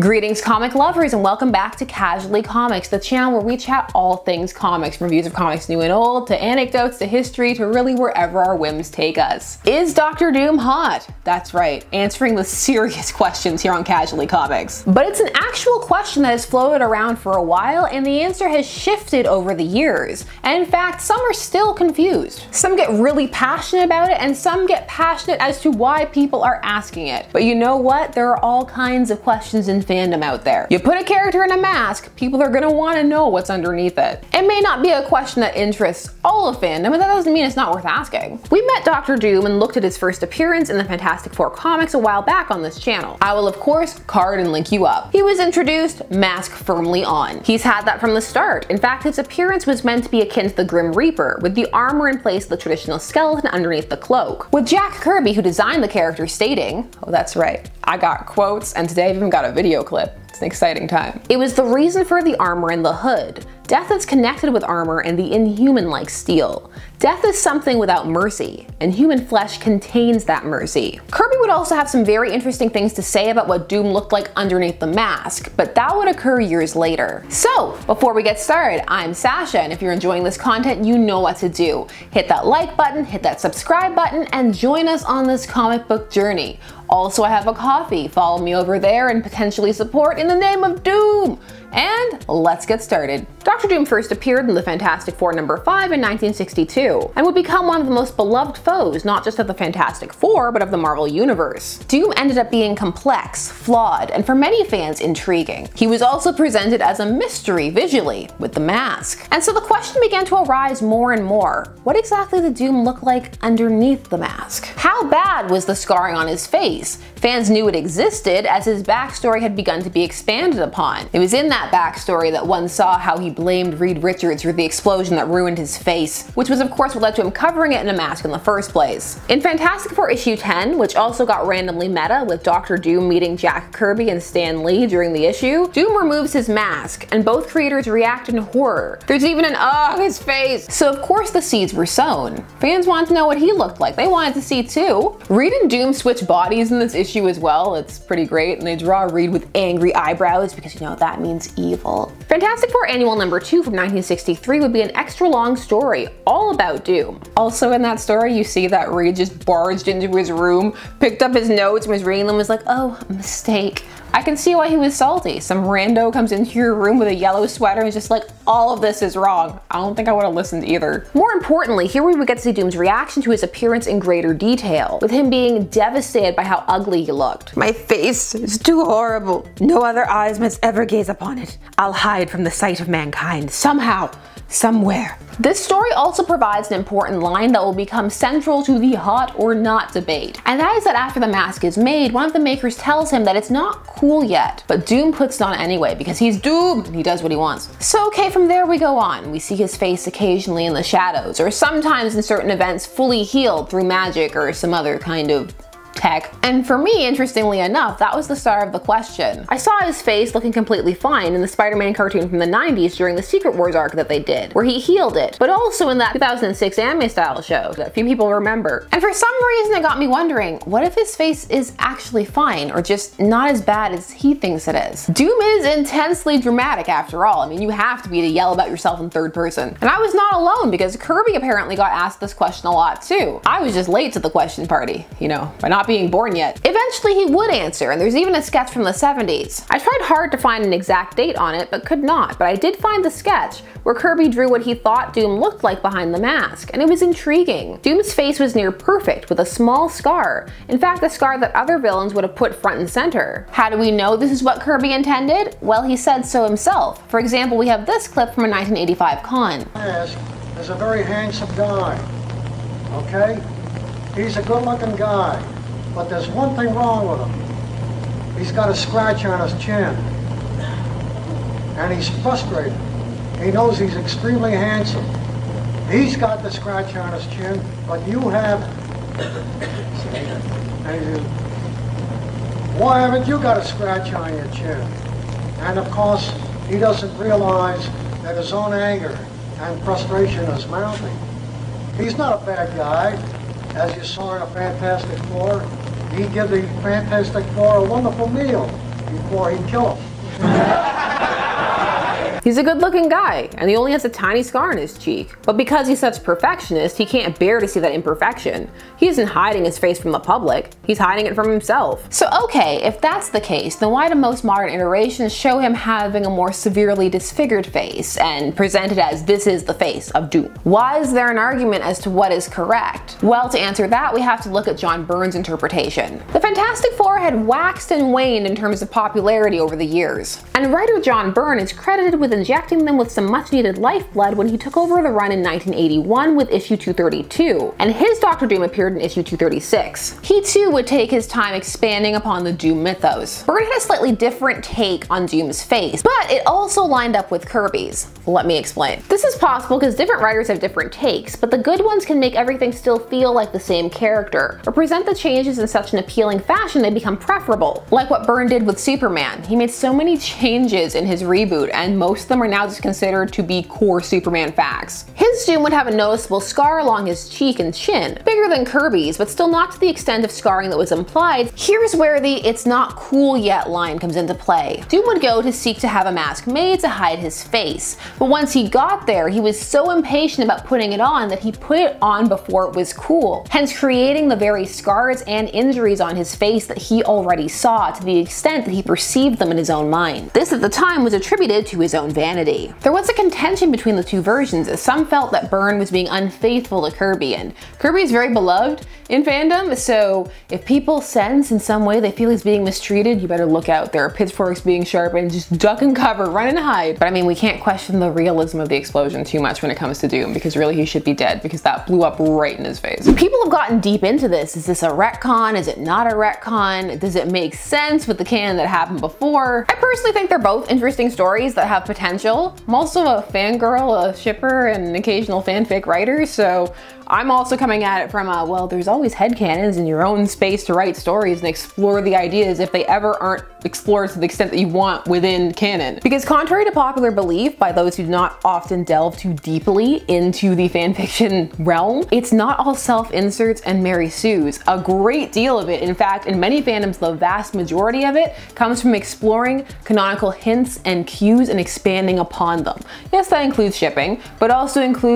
Greetings comic lovers and welcome back to Casually Comics, the channel where we chat all things comics, from reviews of comics new and old, to anecdotes, to history, to really wherever our whims take us. Is Doctor Doom hot? That's right, answering the serious questions here on Casually Comics. But it's an actual question that has floated around for a while and the answer has shifted over the years. And in fact, some are still confused. Some get really passionate about it and some get passionate as to why people are asking it. But you know what? There are all kinds of questions in fandom out there. You put a character in a mask, people are gonna wanna know what's underneath it. It may not be a question that interests all of fandom, but that doesn't mean it's not worth asking. We met Doctor Doom and looked at his first appearance in the Fantastic Four comics a while back on this channel. I will of course card and link you up. He was introduced, mask firmly on. He's had that from the start. In fact, his appearance was meant to be akin to the Grim Reaper, with the armor in place of the traditional skeleton underneath the cloak. With Jack Kirby, who designed the character, stating, oh that's right, I got quotes and today I've even got a video clip. It's an exciting time. It was the reason for the armor and the hood. Death is connected with armor and the inhuman-like steel. Death is something without mercy, and human flesh contains that mercy. Kirby would also have some very interesting things to say about what Doom looked like underneath the mask, but that would occur years later. So, before we get started, I'm Sasha, and if you're enjoying this content, you know what to do. Hit that like button, hit that subscribe button, and join us on this comic book journey. Also, I have a Ko-fi. Follow me over there and potentially support in the name of Doom. And let's get started. Doctor Doom first appeared in the Fantastic Four number 5 in 1962, and would become one of the most beloved foes not just of the Fantastic Four, but of the Marvel Universe. Doom ended up being complex, flawed, and for many fans intriguing. He was also presented as a mystery visually, with the mask. And so the question began to arise more and more, what exactly did Doom look like underneath the mask? How bad was the scarring on his face? Fans knew it existed as his backstory had begun to be expanded upon. It was in that backstory that one saw how he blamed Reed Richards for the explosion that ruined his face, which was of course what led to him covering it in a mask in the first place. In Fantastic Four issue 10, which also got randomly meta with Doctor Doom meeting Jack Kirby and Stan Lee during the issue, Doom removes his mask, and both creators react in horror. There's even an ugh, his face! So of course the seeds were sown. Fans wanted to know what he looked like, they wanted to see too. Reed and Doom switch bodies in this issue as well. It's pretty great. And they draw Reed with angry eyebrows because you know that means evil. Fantastic Four Annual number 2 from 1963 would be an extra long story all about Doom. Also in that story you see that Reed just barged into his room, picked up his notes and was reading them was like, oh, mistake. I can see why he was salty. Some rando comes into your room with a yellow sweater and is just like, all of this is wrong. I don't think I would have listened either. More importantly, here we would get to see Doom's reaction to his appearance in greater detail, with him being devastated by how ugly he looked. My face is too horrible. No other eyes must ever gaze upon it. I'll hide from the sight of mankind, somehow, somewhere. This story also provides an important line that will become central to the hot or not debate. And that is that after the mask is made, one of the makers tells him that it's not cool yet, but Doom puts it on anyway because he's Doom and he does what he wants. So okay, from there we go on. We see his face occasionally in the shadows, or sometimes in certain events fully healed through magic or some other kind of tech. And for me, interestingly enough, that was the star of the question. I saw his face looking completely fine in the Spider-Man cartoon from the 90s during the Secret Wars arc that they did, where he healed it, but also in that 2006 anime style show that few people remember. And for some reason it got me wondering, what if his face is actually fine or just not as bad as he thinks it is? Doom is intensely dramatic after all. I mean, you have to be to yell about yourself in third person. And I was not alone because Kirby apparently got asked this question a lot too. I was just late to the question party, you know, by not being born yet. Eventually he would answer, and there's even a sketch from the 70s. I tried hard to find an exact date on it, but could not, but I did find the sketch, where Kirby drew what he thought Doom looked like behind the mask, and it was intriguing. Doom's face was near perfect, with a small scar. In fact, a scar that other villains would have put front and center. How do we know this is what Kirby intended? Well, he said so himself. For example, we have this clip from a 1985 con. Mask is a very handsome guy, okay? He's a good looking guy. But there's one thing wrong with him. He's got a scratch on his chin. And he's frustrated. He knows he's extremely handsome. He's got the scratch on his chin, but you have... Why haven't you got a scratch on your chin? And of course, he doesn't realize that his own anger and frustration is mounting. He's not a bad guy, as you saw in a Fantastic Four he give the Fantastic Four a wonderful meal. before he kills him. He's a good looking guy, and he only has a tiny scar on his cheek. But because he's such a perfectionist, he can't bear to see that imperfection. He isn't hiding his face from the public, he's hiding it from himself. So okay, if that's the case, then why do most modern iterations show him having a more severely disfigured face and present it as this is the face of Doom? Why is there an argument as to what is correct? Well, to answer that, we have to look at John Byrne's interpretation. The Fantastic Four had waxed and waned in terms of popularity over the years, and writer John Byrne is credited with injecting them with some much needed lifeblood when he took over the run in 1981 with issue 232, and his Doctor Doom appeared in issue 236. He too would take his time expanding upon the Doom mythos. Byrne had a slightly different take on Doom's face, but it also lined up with Kirby's. Let me explain. This is possible because different writers have different takes, but the good ones can make everything still feel like the same character, or present the changes in such an appealing fashion they become preferable. Like what Byrne did with Superman. He made so many changes in his reboot, and most of them are now just considered to be core Superman facts. His Doom would have a noticeable scar along his cheek and chin, bigger than Kirby's, but still not to the extent of scarring that was implied. Here's where the it's not cool yet line comes into play. Doom would go to seek to have a mask made to hide his face, but once he got there, he was so impatient about putting it on that he put it on before it was cool, hence creating the very scars and injuries on his face that he already saw to the extent that he perceived them in his own mind. This at the time was attributed to his own vanity. There was a contention between the two versions as some felt that Byrne was being unfaithful to Kirby and Kirby is very beloved in fandom so if people sense in some way they feel he's being mistreated you better look out. There are pitchforks being sharpened, just duck and cover, run and hide. But I mean we can't question the realism of the explosion too much when it comes to Doom because really he should be dead because that blew up right in his face. People have gotten deep into this. Is this a retcon? Is it not a retcon? Does it make sense with the canon that happened before? I personally think they're both interesting stories that have potential. I'm also a fangirl, a shipper, and an occasional fanfic writer, so I'm also coming at it from a, well, there's always headcanons in your own space to write stories and explore the ideas if they ever aren't explored to the extent that you want within canon. Because contrary to popular belief by those who do not often delve too deeply into the fanfiction realm, it's not all self-inserts and Mary Sue's. A great deal of it, in fact, in many fandoms, the vast majority of it comes from exploring canonical hints and cues and expanding upon them. Yes, that includes shipping, but also includes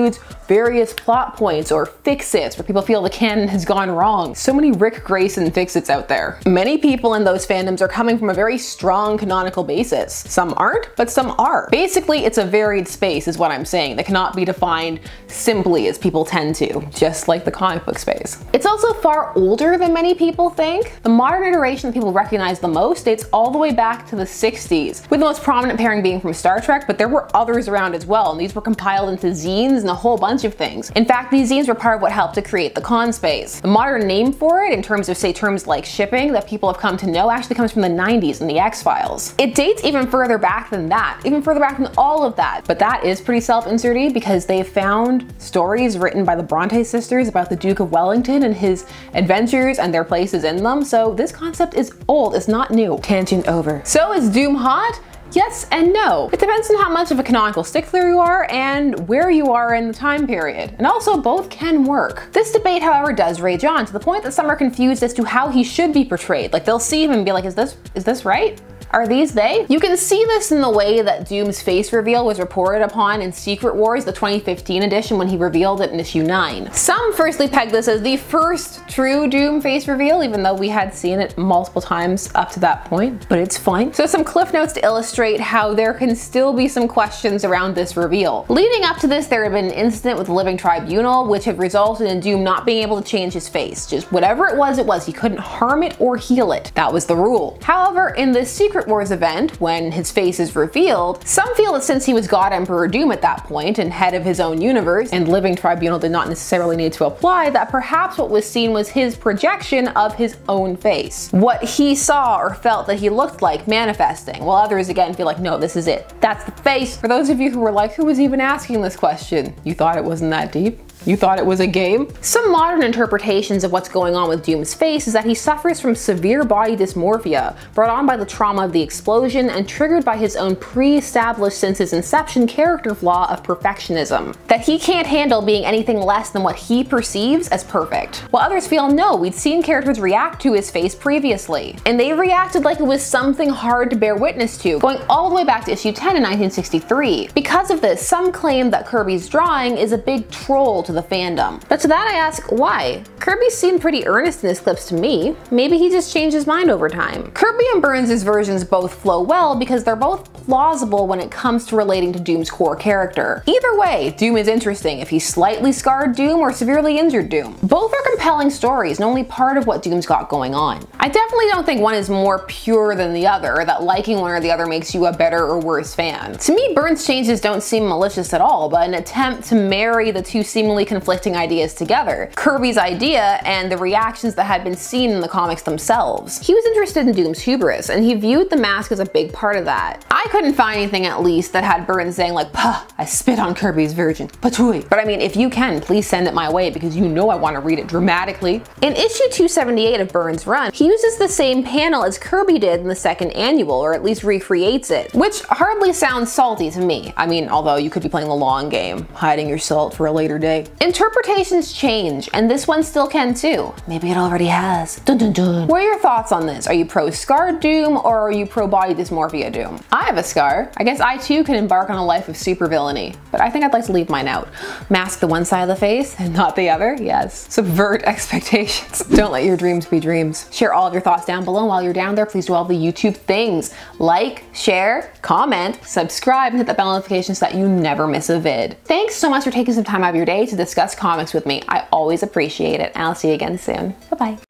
various plot points or fix-its where people feel the canon has gone wrong. So many Dick Grayson fix-its out there. Many people in those fandoms are coming from a very strong canonical basis. Some aren't, but some are. Basically, it's a varied space is what I'm saying that cannot be defined simply as people tend to, just like the comic book space. It's also far older than many people think. The modern iteration that people recognize the most dates all the way back to the 60s, with the most prominent pairing being from Star Trek, but there were others around as well, and these were compiled into zines and a whole bunch of things. In fact, these zines were part of what helped to create the con space. The modern name for it, in terms of say terms like shipping that people have come to know, actually comes from the 90s and the X-Files. It dates even further back than that, even further back than all of that. But that is pretty self-inserty because they found stories written by the Bronte sisters about the Duke of Wellington and his adventures and their places in them. So this concept is old, it's not new. Tangent over. So is Doom hot? Yes and no. It depends on how much of a canonical stickler you are and where you are in the time period. And also both can work. This debate, however, does rage on to the point that some are confused as to how he should be portrayed. Like they'll see him and be like, is this, is this right? Are these they? You can see this in the way that Doom's face reveal was reported upon in Secret Wars, the 2015 edition, when he revealed it in issue 9. Some firstly pegged this as the first true Doom face reveal, even though we had seen it multiple times up to that point, but it's fine. So some cliff notes to illustrate how there can still be some questions around this reveal. Leading up to this, there had been an incident with the Living Tribunal, which had resulted in Doom not being able to change his face. Just whatever it was, it was. He couldn't harm it or heal it. That was the rule. However, in this Secret Wars event, when his face is revealed, some feel that since he was God Emperor Doom at that point and head of his own universe, and Living Tribunal did not necessarily need to apply, that perhaps what was seen was his projection of his own face. What he saw or felt that he looked like manifesting, while others again feel like, no, this is it. That's the face. For those of you who were like, who was even asking this question? You thought it wasn't that deep? You thought it was a game? Some modern interpretations of what's going on with Doom's face is that he suffers from severe body dysmorphia, brought on by the trauma of the explosion and triggered by his own pre-established since his inception character flaw of perfectionism. That he can't handle being anything less than what he perceives as perfect. While others feel no, we'd seen characters react to his face previously, and they reacted like it was something hard to bear witness to, going all the way back to issue 10 in 1963. Because of this, some claim that Kirby's drawing is a big troll to the fandom. But to that I ask, why? Kirby seemed pretty earnest in his clips to me. Maybe he just changed his mind over time. Kirby and Byrne's versions both flow well because they're both plausible when it comes to relating to Doom's core character. Either way, Doom is interesting if he's slightly scarred Doom or severely injured Doom. Both are compelling stories and only part of what Doom's got going on. I definitely don't think one is more pure than the other, or that liking one or the other makes you a better or worse fan. To me, Byrne's changes don't seem malicious at all, but an attempt to marry the two seemingly conflicting ideas together. Kirby's idea and the reactions that had been seen in the comics themselves. He was interested in Doom's hubris, and he viewed the mask as a big part of that. I couldn't find anything at least that had Burns saying like, Puh, I spit on Kirby's virgin, patooey. But I mean, if you can, please send it my way because you know I want to read it dramatically. In issue 278 of Byrne's run, he uses the same panel as Kirby did in the second annual, or at least recreates it, which hardly sounds salty to me. I mean, although you could be playing the long game, hiding your salt for a later day. Interpretations change, and this one still can too. Maybe it already has. Dun dun dun. What are your thoughts on this? Are you pro scar Doom or are you pro body dysmorphia Doom? I have a scar. I guess I too can embark on a life of supervillainy, but I think I'd like to leave mine out. Mask the one side of the face and not the other, yes. Subvert expectations. Don't let your dreams be dreams. Share all of your thoughts down below. While you're down there, please do all the YouTube things. Like, share, comment, subscribe, and hit the bell notification so that you never miss a vid. Thanks so much for taking some time out of your day to discuss comics with me. I always appreciate it, I'll see you again soon. Bye-bye.